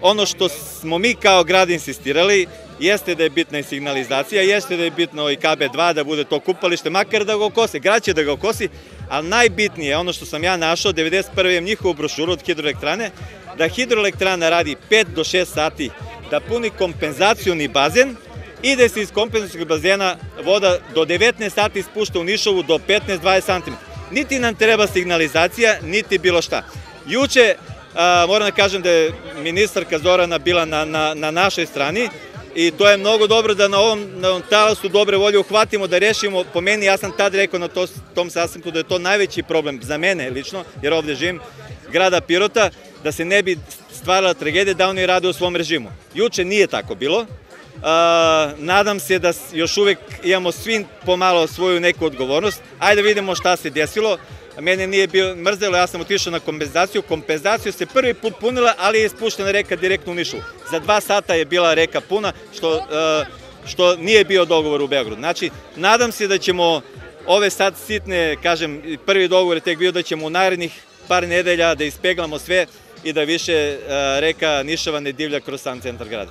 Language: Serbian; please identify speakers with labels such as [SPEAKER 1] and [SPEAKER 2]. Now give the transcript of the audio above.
[SPEAKER 1] Ono što smo mi kao grad insistirali jeste da je bitna i signalizacija, jeste da je bitno i KB2 da bude to kupalište, makar da ga okosi, grad će da ga okosi, ali najbitnije, ono što sam ja našao, 91. je njihovu brošuru od hidroelektrane, da hidroelektrana radi 5 do 6 sati, da puni kompenzacioni bazen i da se iz kompenzacijog bazena voda do 19 sati spušta u Nišovu do 15-20 cm. Niti nam treba signalizacija, niti bilo šta. Juče, moram da kažem da je ministarka Zorana bila na, na, na našoj strani i to je mnogo dobro da na ovom, talasu dobre volje uhvatimo da rešimo, po meni ja sam tad rekao na to, tom sastanku da je to najveći problem za mene lično, jer ovde živim, grada Pirota, da se ne bi stvarala tragedija da oni rade u svom režimu. Juče nije tako bilo, nadam se da još uvek imamo svi pomalo svoju neku odgovornost. Ajde da vidimo šta se desilo. Mene nije bilo mrzelo, ja sam otišao na kompenzaciju. Kompenzaciju se prvi put punila, ali je ispuštena reka direktno u Nišu. Za dva sata je bila reka puna, što, uh, što nije bio dogovor u Beogradu. Znači, nadam se da ćemo ove sad sitne, kažem, prvi dogovor je tek bio da ćemo u narednih par nedelja da ispeglamo sve i da više uh, reka Nišava ne divlja kroz sam centar grada.